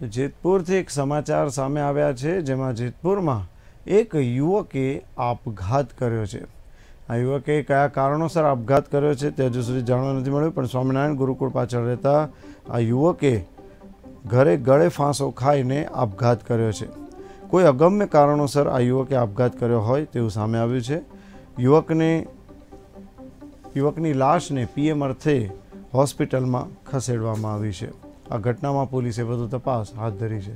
તો જેતપુરથી એક સમાચાર સામે આવ્યા છે, જેમાં જેતપુરમાં એક યુવકે આપઘાત કર્યો છે. આ યુવકે કયા કારણોસર આપઘાત કર્યો છે તે હજુ સુધી જાણવા નથી મળ્યું, પણ સ્વામિનારાયણ ગુરુકુળ પાછળ રહેતા આ યુવકે ઘરે ગળે ફાંસો ખાઈને આપઘાત કર્યો છે. કોઈ અગમ્ય કારણોસર આ યુવકે આપઘાત કર્યો હોય તેવું સામે આવ્યું છે. યુવકને, યુવકની લાશને પીએમ અર્થે હોસ્પિટલમાં ખસેડવામાં આવી છે. આ ઘટનામાં પોલીસે વધુ તપાસ હાથ ધરી છે.